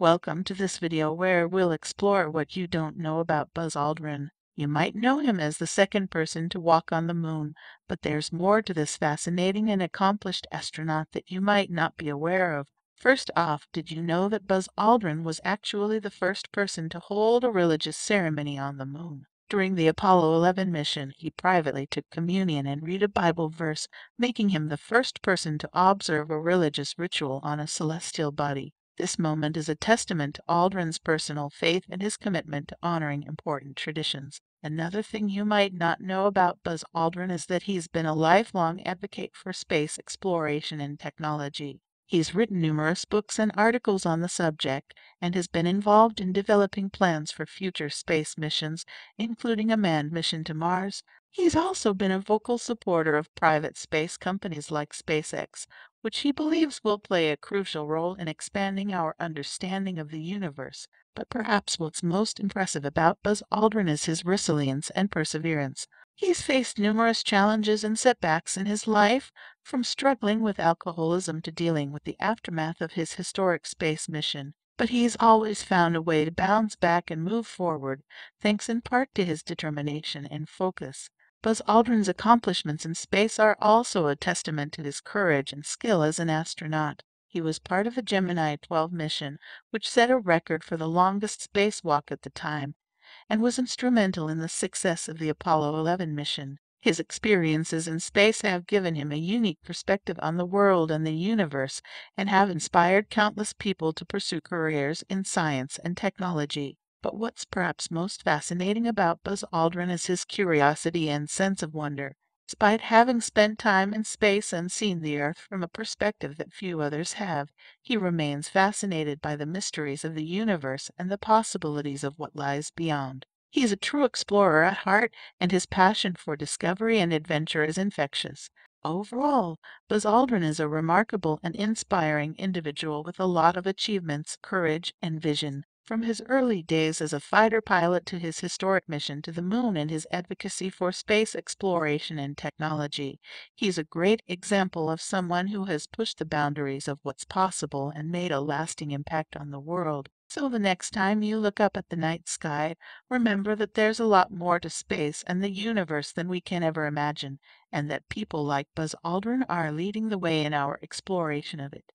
Welcome to this video where we'll explore what you don't know about Buzz Aldrin. You might know him as the second person to walk on the moon, but there's more to this fascinating and accomplished astronaut that you might not be aware of. First off, did you know that Buzz Aldrin was actually the first person to hold a religious ceremony on the moon? During the Apollo 11 mission, he privately took communion and read a Bible verse, making him the first person to observe a religious ritual on a celestial body. This moment is a testament to Aldrin's personal faith and his commitment to honoring important traditions. Another thing you might not know about Buzz Aldrin is that he's been a lifelong advocate for space exploration and technology. He's written numerous books and articles on the subject and has been involved in developing plans for future space missions, including a manned mission to Mars. He's also been a vocal supporter of private space companies like SpaceX, which he believes will play a crucial role in expanding our understanding of the universe. But perhaps what's most impressive about Buzz Aldrin is his resilience and perseverance. He's faced numerous challenges and setbacks in his life, from struggling with alcoholism to dealing with the aftermath of his historic space mission. But he's always found a way to bounce back and move forward, thanks in part to his determination and focus. Buzz Aldrin's accomplishments in space are also a testament to his courage and skill as an astronaut. He was part of the Gemini 12 mission, which set a record for the longest spacewalk at the time and was instrumental in the success of the Apollo 11 mission. His experiences in space have given him a unique perspective on the world and the universe and have inspired countless people to pursue careers in science and technology. But what's perhaps most fascinating about Buzz Aldrin is his curiosity and sense of wonder. Despite having spent time in space and seen the Earth from a perspective that few others have, he remains fascinated by the mysteries of the universe and the possibilities of what lies beyond. He is a true explorer at heart, and his passion for discovery and adventure is infectious. Overall, Buzz Aldrin is a remarkable and inspiring individual with a lot of achievements, courage, and vision. From his early days as a fighter pilot to his historic mission to the moon and his advocacy for space exploration and technology, he's a great example of someone who has pushed the boundaries of what's possible and made a lasting impact on the world. So the next time you look up at the night sky, remember that there's a lot more to space and the universe than we can ever imagine, and that people like Buzz Aldrin are leading the way in our exploration of it.